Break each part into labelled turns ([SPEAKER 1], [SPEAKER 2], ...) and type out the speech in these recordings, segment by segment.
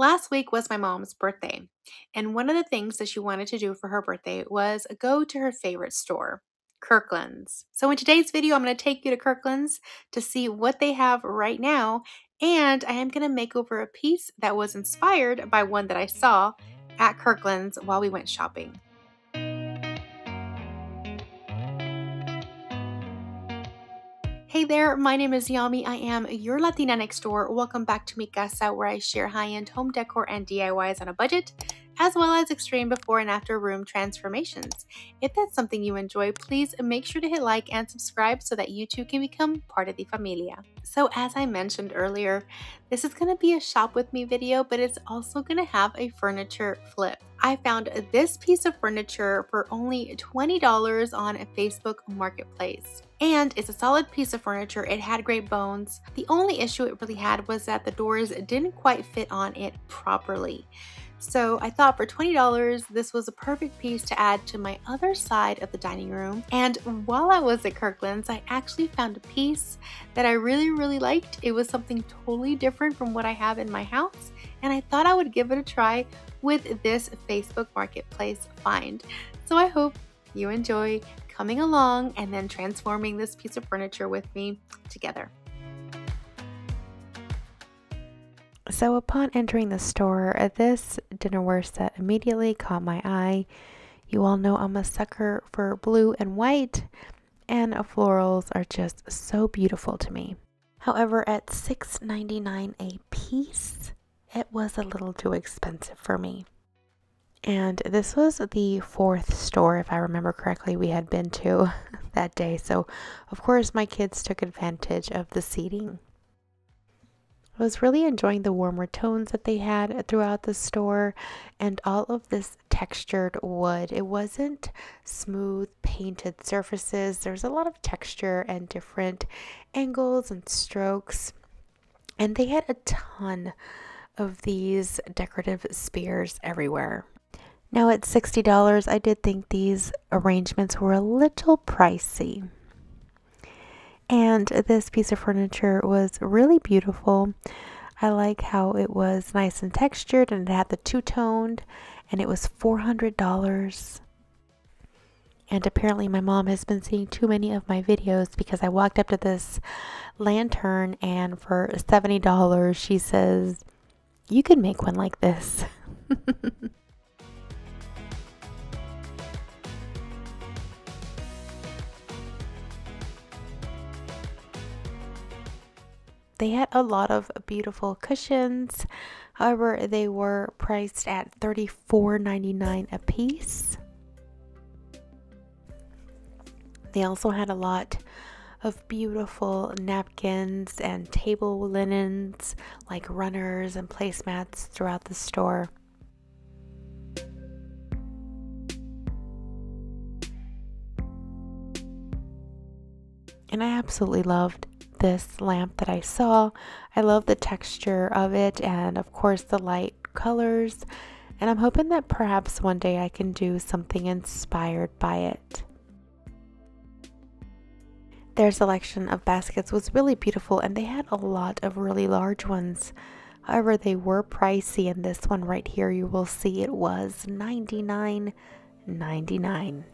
[SPEAKER 1] Last week was my mom's birthday, and one of the things that she wanted to do for her birthday was go to her favorite store, Kirkland's. So, in today's video, I'm going to take you to Kirkland's to see what they have right now, and I am going to make over a piece that was inspired by one that I saw at Kirkland's while we went shopping. Hey there, my name is Yami. I am your Latina next door. Welcome back to Mi Casa, where I share high end home decor and DIYs on a budget, as well as extreme before and after room transformations. If that's something you enjoy, please make sure to hit like and subscribe so that you too can become part of the familia. So, as I mentioned earlier, this is going to be a shop with me video, but it's also going to have a furniture flip. I found this piece of furniture for only $20 on a Facebook marketplace. And it's a solid piece of furniture. It had great bones. The only issue it really had was that the doors didn't quite fit on it properly. So I thought for $20, this was a perfect piece to add to my other side of the dining room. And while I was at Kirkland's, I actually found a piece that I really, really liked. It was something totally different from what I have in my house. And I thought I would give it a try with this Facebook Marketplace find. So I hope you enjoy coming along and then transforming this piece of furniture with me together. So, upon entering the store, uh, this dinnerware set immediately caught my eye. You all know I'm a sucker for blue and white, and florals are just so beautiful to me. However, at $6.99 a piece, it was a little too expensive for me. And this was the fourth store, if I remember correctly, we had been to that day. So, of course, my kids took advantage of the seating. I was really enjoying the warmer tones that they had throughout the store and all of this textured wood. It wasn't smooth painted surfaces. There's a lot of texture and different angles and strokes. And they had a ton of these decorative spears everywhere. Now at $60, I did think these arrangements were a little pricey. And this piece of furniture was really beautiful. I like how it was nice and textured and it had the two toned and it was $400. And apparently, my mom has been seeing too many of my videos because I walked up to this lantern and for $70, she says, You could make one like this. They had a lot of beautiful cushions. However, they were priced at $34.99 a piece. They also had a lot of beautiful napkins and table linens like runners and placemats throughout the store. And I absolutely loved this lamp that I saw. I love the texture of it and, of course, the light colors. And I'm hoping that perhaps one day I can do something inspired by it. Their selection of baskets was really beautiful and they had a lot of really large ones. However, they were pricey, and this one right here, you will see it was $99.99.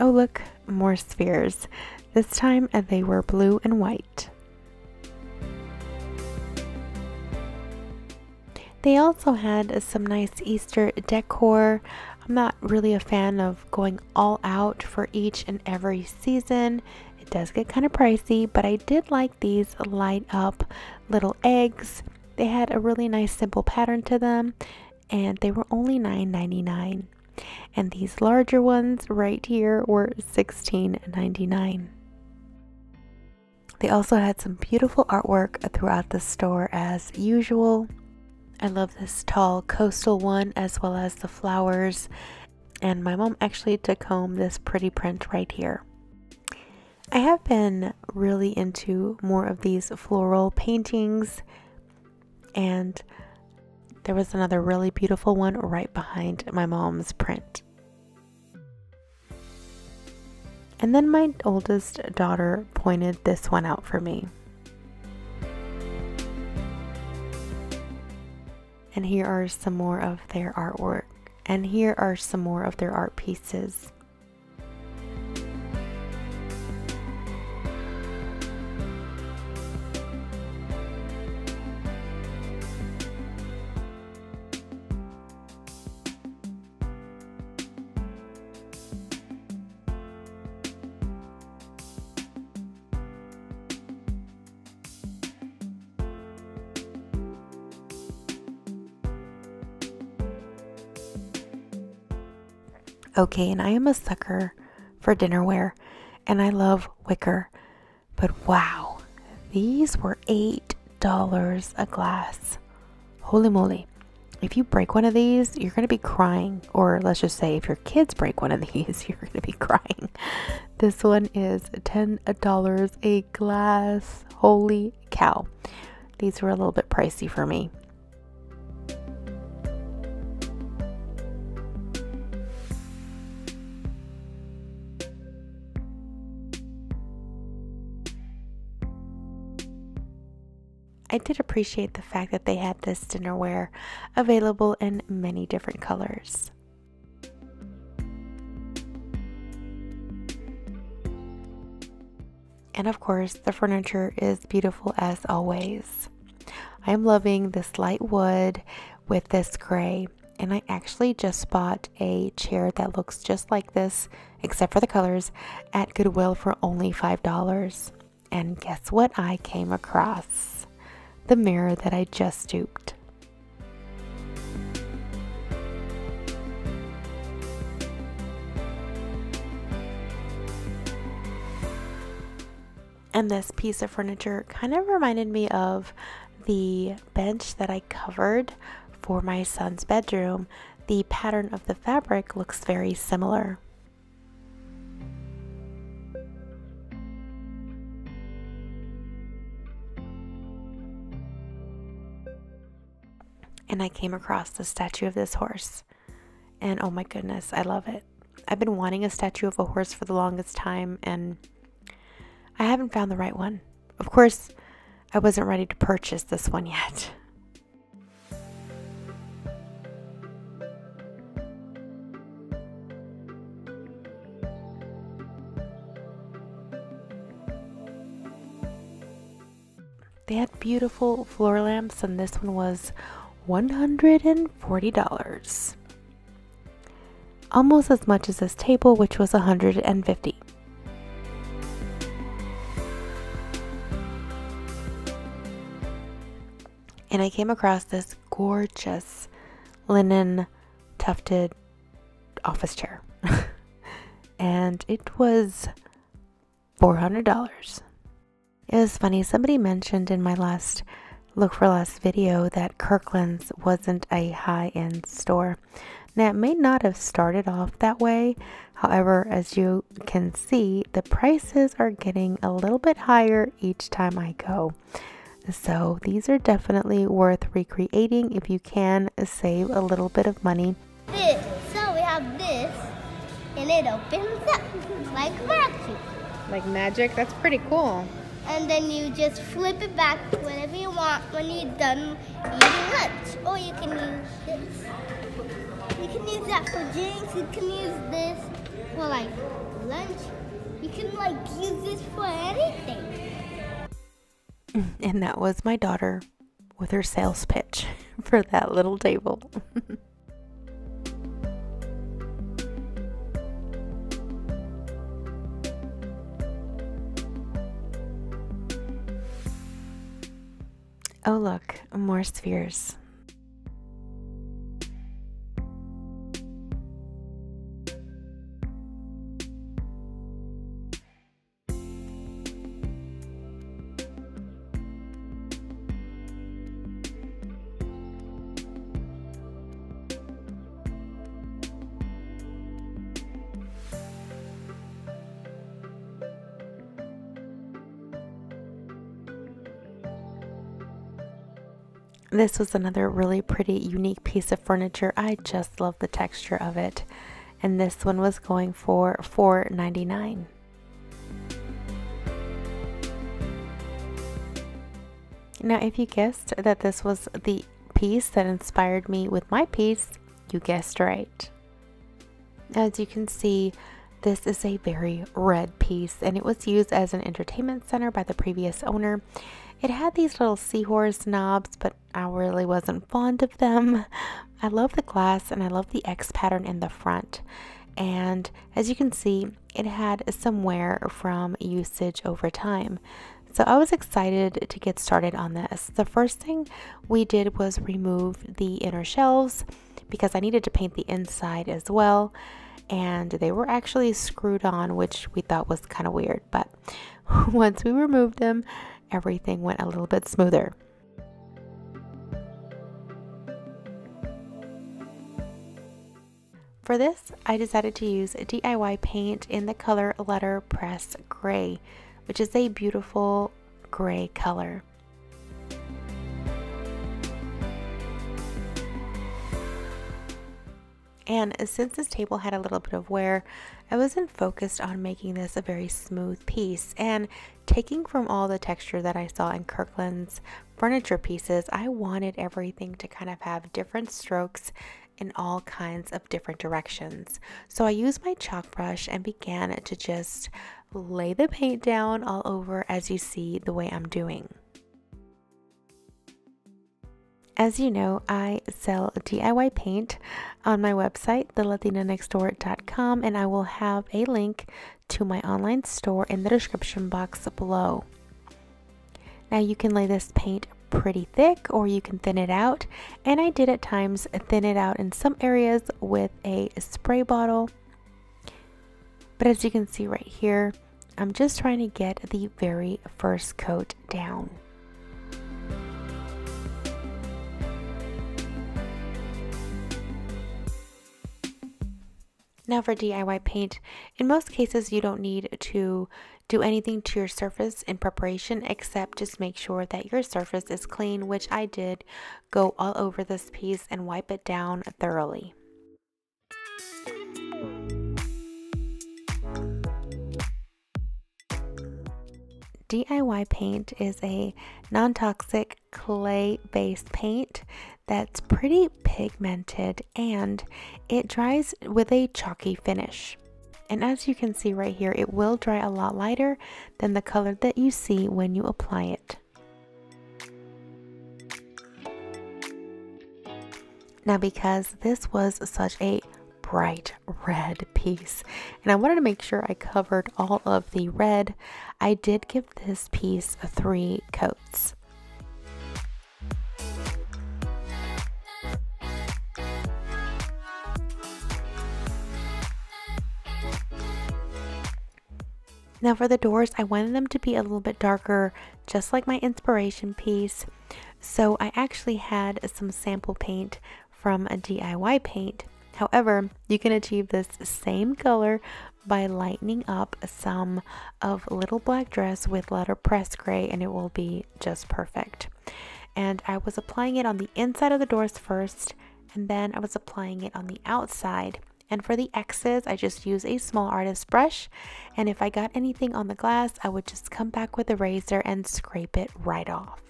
[SPEAKER 1] Oh, look, more spheres. This time uh, they were blue and white. They also had some nice Easter decor. I'm not really a fan of going all out for each and every season. It does get kind of pricey, but I did like these light up little eggs. They had a really nice simple pattern to them and they were only $9.99 and these larger ones right here were $16.99. They also had some beautiful artwork throughout the store as usual. I love this tall coastal one as well as the flowers. And my mom actually took home this pretty print right here. I have been really into more of these floral paintings and there was another really beautiful one right behind my mom's print. And then my oldest daughter pointed this one out for me. And here are some more of their artwork. And here are some more of their art pieces. Okay, and I am a sucker for dinnerware and I love wicker. But wow, these were $8 a glass. Holy moly. If you break one of these, you're going to be crying. Or let's just say, if your kids break one of these, you're going to be crying. This one is $10 a glass. Holy cow. These were a little bit pricey for me. I did appreciate the fact that they had this dinnerware available in many different colors. And of course, the furniture is beautiful as always. I am loving this light wood with this gray. And I actually just bought a chair that looks just like this, except for the colors, at Goodwill for only $5. And guess what I came across? The mirror that I just duped. And this piece of furniture kind of reminded me of the bench that I covered for my son's bedroom. The pattern of the fabric looks very similar. And I came across the statue of this horse. And oh my goodness, I love it. I've been wanting a statue of a horse for the longest time, and I haven't found the right one. Of course, I wasn't ready to purchase this one yet. They had beautiful floor lamps, and this one was $140. Almost as much as this table, which was 150. And I came across this gorgeous linen tufted office chair. and it was $400. It was funny, somebody mentioned in my last look for last video that Kirkland's wasn't a high end store. Now, it may not have started off that way. However, as you can see, the prices are getting a little bit higher each time I go. So, these are definitely worth recreating if you can save a little bit of money.
[SPEAKER 2] This, so we have this, and it opens up like magic.
[SPEAKER 3] Like magic? That's pretty cool
[SPEAKER 2] and then you just flip it back whenever you want when you're done eating lunch. Or you can use this. You can use that for drinks. You can use this for like lunch. You can like use this for anything.
[SPEAKER 1] And that was my daughter with her sales pitch for that little table. Oh, look, more spheres. This was another really pretty, unique piece of furniture. I just love the texture of it. And this one was going for $4.99. Now, if you guessed that this was the piece that inspired me with my piece, you guessed right. As you can see, this is a very red piece and it was used as an entertainment center by the previous owner. It had these little seahorse knobs, but I really wasn't fond of them. I love the glass and I love the X pattern in the front. And as you can see, it had some wear from usage over time. So I was excited to get started on this. The first thing we did was remove the inner shelves because I needed to paint the inside as well. And they were actually screwed on, which we thought was kind of weird. But once we removed them, everything went a little bit smoother. For this, I decided to use DIY paint in the color Letterpress Gray, which is a beautiful gray color. And since this table had a little bit of wear, I wasn't focused on making this a very smooth piece. And taking from all the texture that I saw in Kirkland's furniture pieces, I wanted everything to kind of have different strokes in all kinds of different directions. So I used my chalk brush and began to just lay the paint down all over as you see the way I'm doing. As you know, I sell DIY paint on my website, thelatinanextdoor.com, and I will have a link to my online store in the description box below. Now you can lay this paint pretty thick or you can thin it out. And I did at times thin it out in some areas with a spray bottle. But as you can see right here, I'm just trying to get the very first coat down. Now for DIY paint, in most cases you don't need to do anything to your surface in preparation except just make sure that your surface is clean, which I did go all over this piece and wipe it down thoroughly. DIY paint is a non toxic clay based paint that's pretty pigmented and it dries with a chalky finish. And as you can see right here, it will dry a lot lighter than the color that you see when you apply it. Now because this was such a bright red piece and I wanted to make sure I covered all of the red, I did give this piece three coats. Now for the doors, I wanted them to be a little bit darker, just like my inspiration piece. So I actually had some sample paint from a DIY paint. However, you can achieve this same color by lightening up some of Little Black Dress with letterpress gray and it will be just perfect. And I was applying it on the inside of the doors first and then I was applying it on the outside and for the X's, I just use a small artist brush. And if I got anything on the glass, I would just come back with a razor and scrape it right off.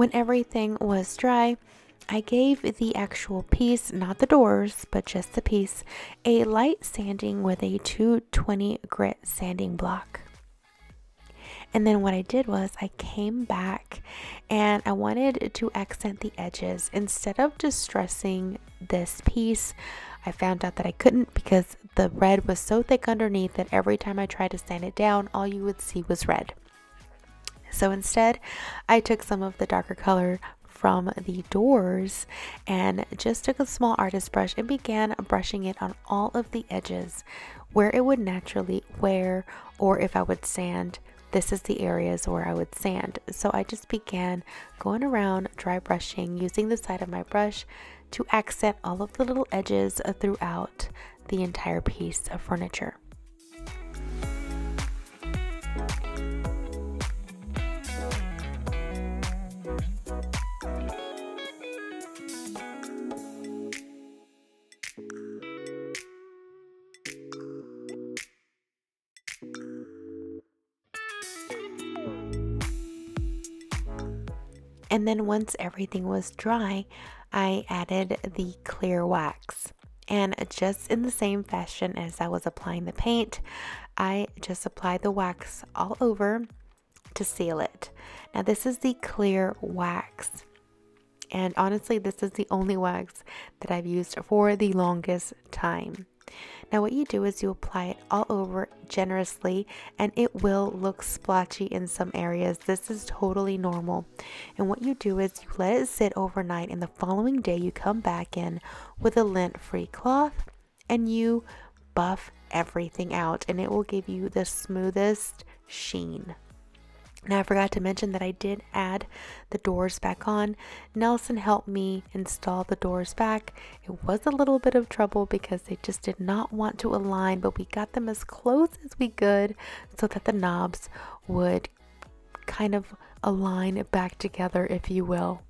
[SPEAKER 1] When everything was dry, I gave the actual piece, not the doors, but just the piece, a light sanding with a 220 grit sanding block. And then what I did was I came back and I wanted to accent the edges. Instead of distressing this piece, I found out that I couldn't because the red was so thick underneath that every time I tried to sand it down, all you would see was red. So instead, I took some of the darker color from the doors and just took a small artist brush and began brushing it on all of the edges where it would naturally wear or if I would sand this is the areas where I would sand. So I just began going around dry brushing using the side of my brush to accent all of the little edges throughout the entire piece of furniture. And then once everything was dry, I added the clear wax. And just in the same fashion as I was applying the paint, I just applied the wax all over to seal it. Now, this is the clear wax. And honestly, this is the only wax that I've used for the longest time. Now, what you do is you apply it all over generously, and it will look splotchy in some areas. This is totally normal. And what you do is you let it sit overnight, and the following day, you come back in with a lint free cloth and you buff everything out, and it will give you the smoothest sheen. Now, I forgot to mention that I did add the doors back on. Nelson helped me install the doors back. It was a little bit of trouble because they just did not want to align, but we got them as close as we could so that the knobs would kind of align back together, if you will.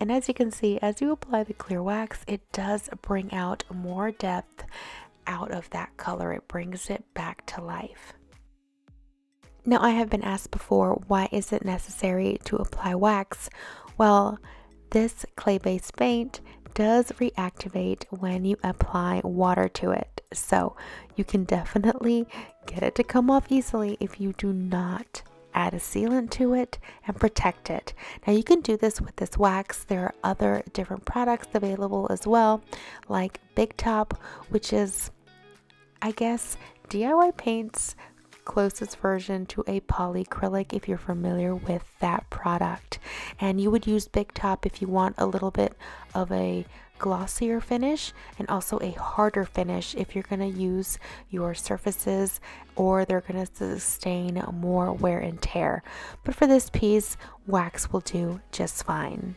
[SPEAKER 1] And as you can see, as you apply the clear wax, it does bring out more depth out of that color. It brings it back to life. Now, I have been asked before, why is it necessary to apply wax? Well, this clay-based paint does reactivate when you apply water to it. So you can definitely get it to come off easily if you do not add a sealant to it and protect it. Now you can do this with this wax. There are other different products available as well, like Big Top, which is, I guess, DIY paints closest version to a polyacrylic if you're familiar with that product. And you would use Big Top if you want a little bit of a glossier finish and also a harder finish if you're going to use your surfaces or they're going to sustain more wear and tear. But for this piece, wax will do just fine.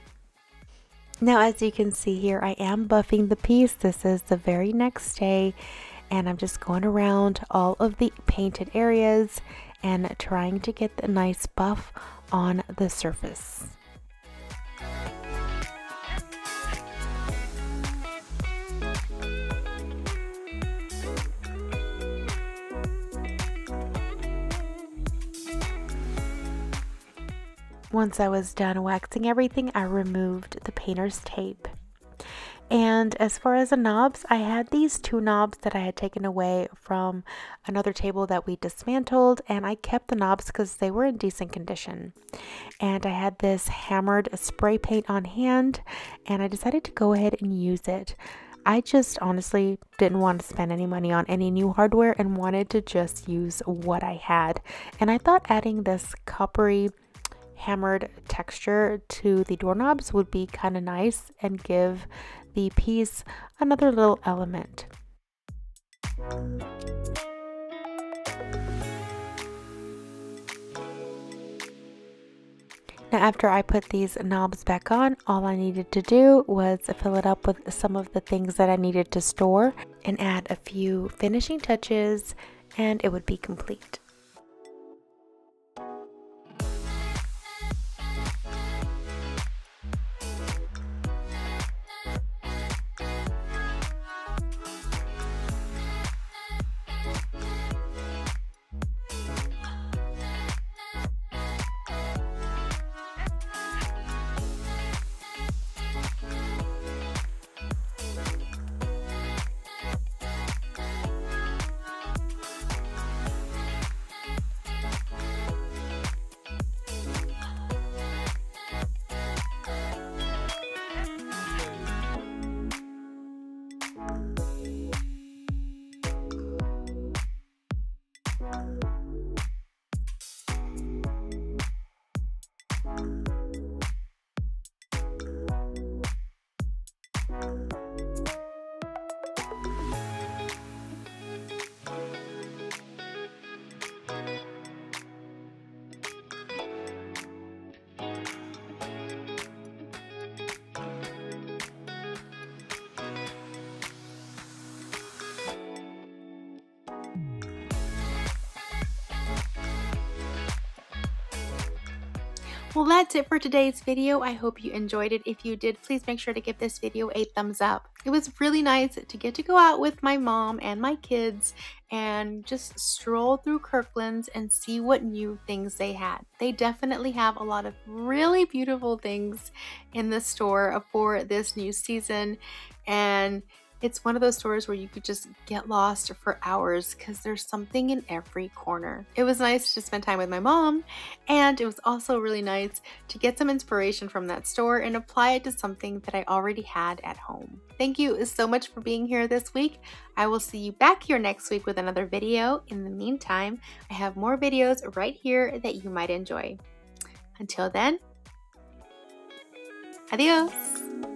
[SPEAKER 1] Now, as you can see here, I am buffing the piece. This is the very next day and I'm just going around all of the painted areas and trying to get the nice buff on the surface. Once I was done waxing everything, I removed the painter's tape and as far as the knobs, I had these two knobs that I had taken away from another table that we dismantled, and I kept the knobs because they were in decent condition. And I had this hammered spray paint on hand, and I decided to go ahead and use it. I just honestly didn't want to spend any money on any new hardware and wanted to just use what I had. And I thought adding this coppery hammered texture to the doorknobs would be kind of nice and give the piece another little element. Now after I put these knobs back on, all I needed to do was fill it up with some of the things that I needed to store and add a few finishing touches and it would be complete. Well, that's it for today's video. I hope you enjoyed it. If you did, please make sure to give this video a thumbs up. It was really nice to get to go out with my mom and my kids and just stroll through Kirkland's and see what new things they had. They definitely have a lot of really beautiful things in the store for this new season and it's one of those stores where you could just get lost for hours because there's something in every corner. It was nice to spend time with my mom, and it was also really nice to get some inspiration from that store and apply it to something that I already had at home. Thank you so much for being here this week. I will see you back here next week with another video. In the meantime, I have more videos right here that you might enjoy. Until then, adios.